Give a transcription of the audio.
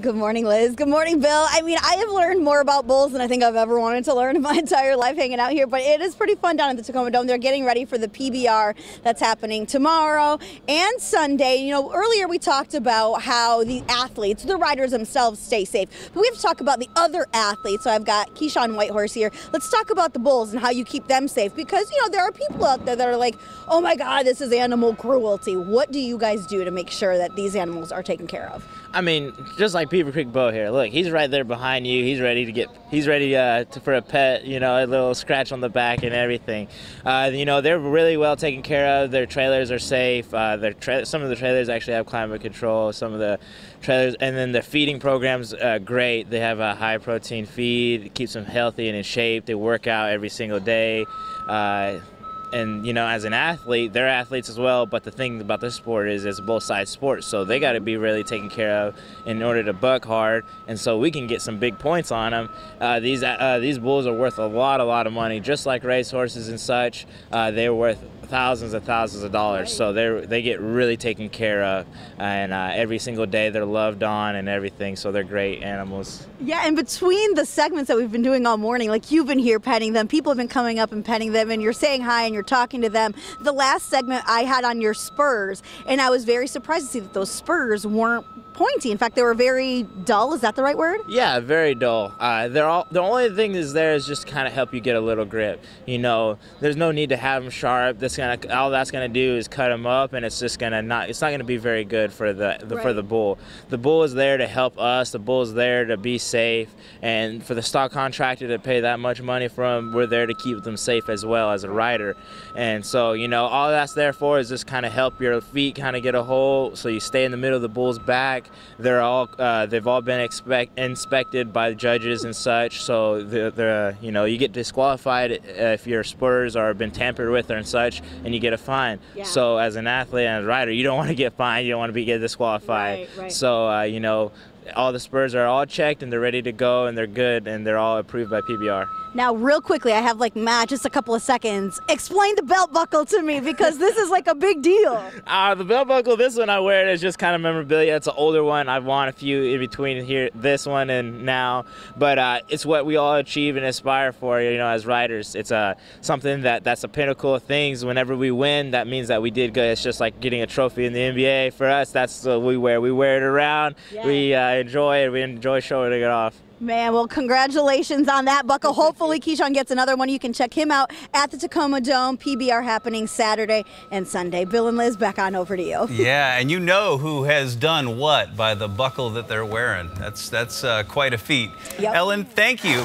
Good morning, Liz. Good morning, Bill. I mean, I have learned more about bulls than I think I've ever wanted to learn in my entire life hanging out here, but it is pretty fun down at the Tacoma Dome. They're getting ready for the PBR that's happening tomorrow and Sunday. You know, earlier we talked about how the athletes, the riders themselves, stay safe, but we have to talk about the other athletes. So I've got Keyshawn Whitehorse here. Let's talk about the bulls and how you keep them safe because, you know, there are people out there that are like, oh my God, this is animal cruelty. What do you guys do to make sure that these animals are taken care of? I mean, just like Beaver Creek Beau here. Look, he's right there behind you. He's ready to get. He's ready uh, to, for a pet. You know, a little scratch on the back and everything. Uh, you know, they're really well taken care of. Their trailers are safe. Uh, their tra- some of the trailers actually have climate control. Some of the trailers, and then the feeding program's uh, great. They have a high protein feed. It keeps them healthy and in shape. They work out every single day uh, and you know as an athlete they're athletes as well but the thing about this sport is it's a both sides sport so they got to be really taken care of in order to buck hard and so we can get some big points on them uh, these uh, these bulls are worth a lot a lot of money just like race horses and such uh, they're worth thousands and thousands of dollars so they they get really taken care of and uh, every single day they're loved on and everything so they're great animals. Yeah, and between the segments that we've been doing all morning, like you've been here petting them, people have been coming up and petting them, and you're saying hi and you're talking to them. The last segment I had on your spurs, and I was very surprised to see that those spurs weren't pointy. In fact, they were very dull. Is that the right word? Yeah, very dull. Uh, they're all the only thing is there is just kind of help you get a little grip. You know, there's no need to have them sharp. That's gonna all that's gonna do is cut them up, and it's just gonna not. It's not gonna be very good for the, the for the bull. The bull is there to help us. The bull is there to be safe, and for the stock contractor to pay that much money for them, we're there to keep them safe as well as a rider. And so you know, all that's there for is just kind of help your feet kind of get a hold, so you stay in the middle of the bull's back. They're all uh, they've all been expect, inspected by the judges and such. So the the you know you get disqualified if your spurs are been tampered with or and such, and you get a fine. Yeah. So as an athlete and a rider, you don't want to get fined. You don't want to be get disqualified. Right, right. So uh, you know. All the spurs are all checked and they're ready to go and they're good and they're all approved by PBR. Now, real quickly, I have like Matt, just a couple of seconds. Explain the belt buckle to me because this is like a big deal. Uh, the belt buckle, this one I wear it is just kind of memorabilia. It's an older one. I've worn a few in between here, this one and now. But uh, it's what we all achieve and aspire for, you know, as riders. It's uh, something that that's a pinnacle of things. Whenever we win, that means that we did good. It's just like getting a trophy in the NBA. For us, that's what we wear. We wear it around. Yeah. We uh, enjoy it. We enjoy showing it off. Man, well, congratulations on that buckle. Hopefully, Keyshawn gets another one. You can check him out at the Tacoma Dome. PBR happening Saturday and Sunday. Bill and Liz, back on over to you. Yeah, and you know who has done what by the buckle that they're wearing. That's that's uh, quite a feat. Yep. Ellen, thank you.